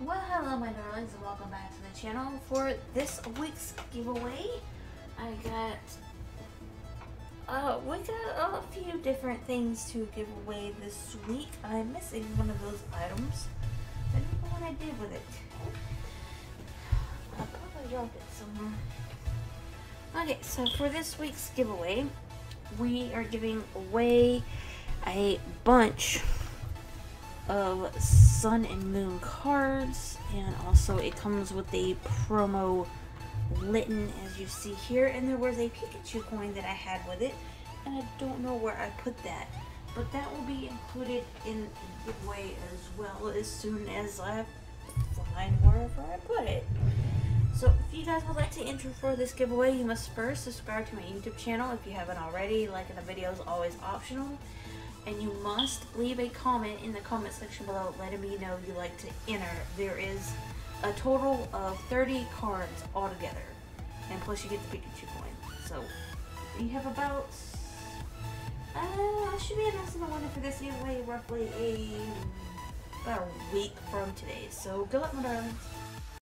Well, hello my darlings and welcome back to the channel. For this week's giveaway, I got, uh, we got a few different things to give away this week. I'm missing one of those items. I don't know what I did with it. I probably dropped it somewhere. Okay, so for this week's giveaway, we are giving away a bunch of Sun and Moon cards, and also it comes with a promo Litten, as you see here, and there was a Pikachu coin that I had with it, and I don't know where I put that, but that will be included in the giveaway as well as soon as I find wherever I put it. You guys would like to enter for this giveaway, you must first subscribe to my YouTube channel if you haven't already. Liking the video is always optional and you must leave a comment in the comment section below letting me know you like to enter. There is a total of 30 cards altogether, and plus you get the Pikachu coin. So you have about, uh, I should be announcing the winner for this giveaway roughly a, about a week from today. So good luck, my darlings.